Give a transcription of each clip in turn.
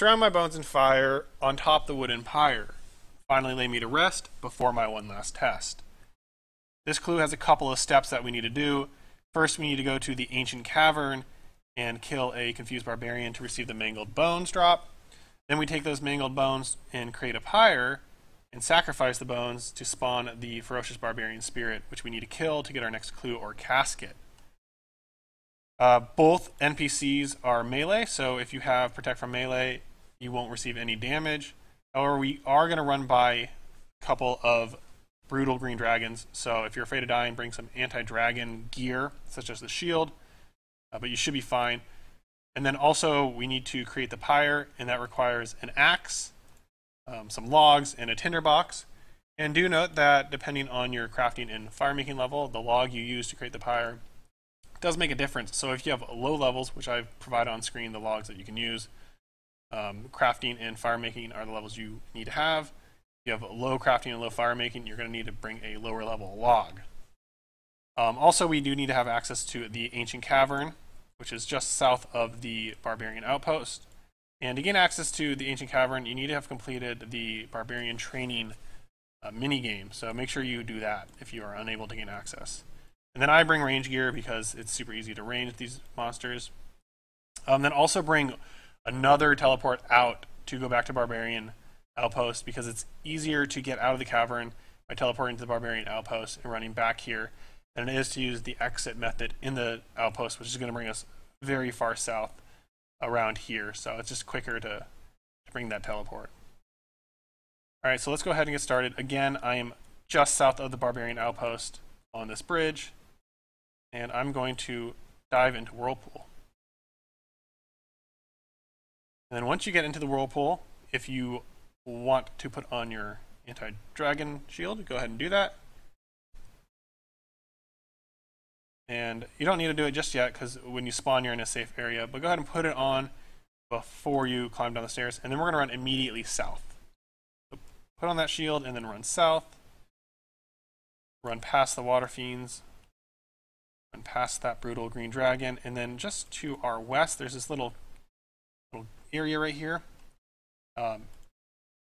Surround my bones in fire on top the wooden pyre. Finally lay me to rest before my one last test. This clue has a couple of steps that we need to do. First, we need to go to the ancient cavern and kill a confused barbarian to receive the mangled bones drop. Then we take those mangled bones and create a pyre and sacrifice the bones to spawn the ferocious barbarian spirit, which we need to kill to get our next clue or casket. Uh, both NPCs are melee, so if you have protect from melee, you won't receive any damage. However, we are going to run by a couple of brutal green dragons, so if you're afraid of dying, bring some anti-dragon gear, such as the shield, uh, but you should be fine. And then also, we need to create the pyre, and that requires an axe, um, some logs, and a tinderbox. And do note that depending on your crafting and firemaking level, the log you use to create the pyre does make a difference. So if you have low levels, which I've provided on screen, the logs that you can use, um, crafting and firemaking are the levels you need to have. If you have low crafting and low firemaking, you're going to need to bring a lower level log. Um, also, we do need to have access to the ancient cavern, which is just south of the barbarian outpost. And to gain access to the ancient cavern, you need to have completed the barbarian training uh, mini game. So make sure you do that if you are unable to gain access. And then I bring range gear because it's super easy to range these monsters. Um, then also bring another teleport out to go back to barbarian outpost because it's easier to get out of the cavern by teleporting to the barbarian outpost and running back here than it is to use the exit method in the outpost, which is going to bring us very far south around here. So it's just quicker to, to bring that teleport. All right, so let's go ahead and get started. Again, I am just south of the Barbarian Outpost on this bridge, and I'm going to dive into Whirlpool. And then once you get into the Whirlpool, if you want to put on your anti-dragon shield, go ahead and do that. And you don't need to do it just yet because when you spawn, you're in a safe area. But go ahead and put it on before you climb down the stairs. And then we're going to run immediately south. So put on that shield and then run south. Run past the water fiends. Run past that brutal green dragon. And then just to our west, there's this little, little area right here. Um,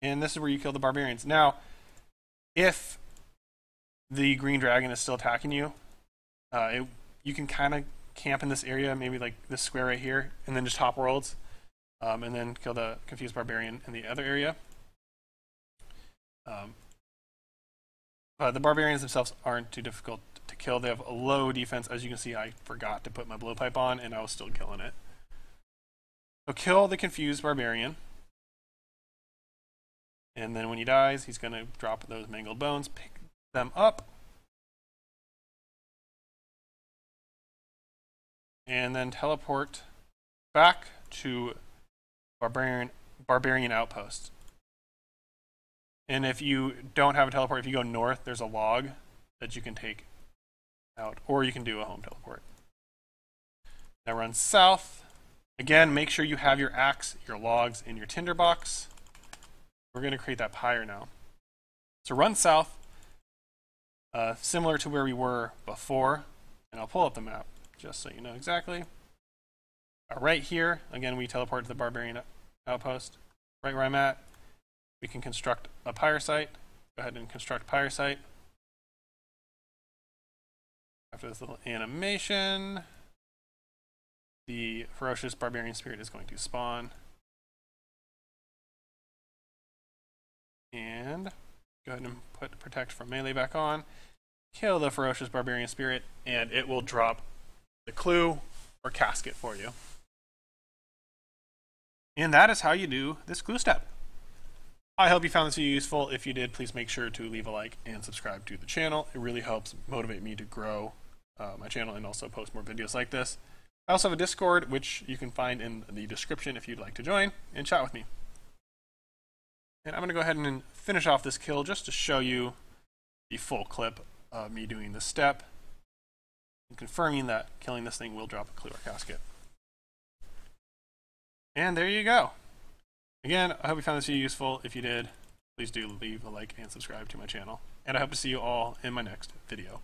and this is where you kill the barbarians. Now, if the green dragon is still attacking you, uh, it, you can kind of camp in this area, maybe like this square right here, and then just hop worlds, um, and then kill the confused barbarian in the other area. Um, uh, the barbarians themselves aren't too difficult to kill. They have a low defense. As you can see, I forgot to put my blowpipe on, and I was still killing it. So kill the confused barbarian. And then when he dies, he's going to drop those mangled bones, pick them up, and then teleport back to barbarian barbarian outpost. And if you don't have a teleport, if you go north, there's a log that you can take out, or you can do a home teleport. Now run south. Again, make sure you have your axe, your logs, and your tinderbox. We're going to create that pyre now. So run south, uh, similar to where we were before, and I'll pull up the map just so you know exactly. Uh, right here, again, we teleport to the Barbarian Outpost. Right where I'm at, we can construct a pyre site. Go ahead and construct pyre site. After this little animation, the ferocious barbarian spirit is going to spawn. And go ahead and put protect from melee back on. Kill the ferocious barbarian spirit, and it will drop the clue or casket for you. And that is how you do this clue step. I hope you found this video useful. If you did, please make sure to leave a like and subscribe to the channel. It really helps motivate me to grow uh, my channel and also post more videos like this. I also have a Discord, which you can find in the description if you'd like to join and chat with me. And I'm going to go ahead and finish off this kill just to show you the full clip of me doing this step and confirming that killing this thing will drop a clear casket. And there you go. Again, I hope you found this video useful. If you did, please do leave a like and subscribe to my channel. And I hope to see you all in my next video.